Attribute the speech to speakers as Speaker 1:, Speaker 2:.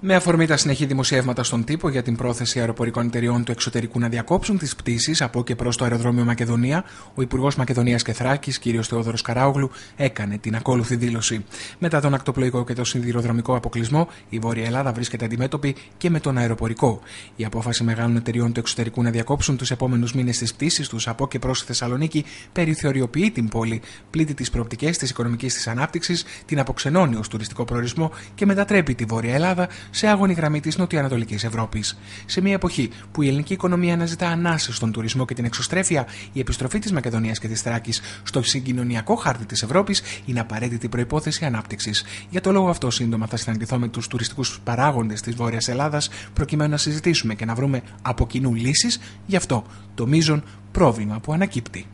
Speaker 1: Με αφορμή τα συνεχή δημοσιεύματα στον τύπο για την πρόθεση αεροπορικών εταιριών του εξωτερικού να διακόψουν τις πτήσεις από και προς το αεροδρόμιο Μακεδονία, ο Υπουργός Μακεδονίας και Θράκη, κ. Θεόδωρος Καράογλου, έκανε την ακόλουθη δήλωση. Μετά τον ακτοπλοϊκό και το σιδηροδρομικό αποκλεισμό, η Βόρεια Ελλάδα βρίσκεται αντιμέτωπη και με τον αεροπορικό. Η απόφαση μεγάλων εταιριών του εξωτερικού να διακόψουν τους επόμενους μήνες τις πτήσεις τους από και προς Θεσσαλονίκη περιθωριοποιεί την πόλη, πλήττει τις προοπτικές της οικονομικής της ανάπτυξης, την αποξενώνει ως τουριστικό προορισμό και μετατρέπει τη Βόρεια Ελλάδα σε άγωνη γραμμή της Νοτιοανατολικής Ευρώπης. Σε μια εποχή που η ελληνική οικονομία αναζητά ανάσει στον τουρισμό και την εξωστρέφεια, η επιστροφή της Μακεδονίας και της Θράκης στο συγκοινωνιακό χάρτη της Ευρώπης είναι απαραίτητη προπόθεση ανάπτυξης. Για το λόγο αυτό, σύντομα θα συναντηθώ με τους τουριστικούς παράγοντες της Βόρειας Ελλάδας, προκειμένου να συζητήσουμε και να βρούμε από κοινού λύσεις γι' αυτό το μείζον πρόβλημα που ανακύπτει.